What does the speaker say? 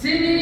Sydney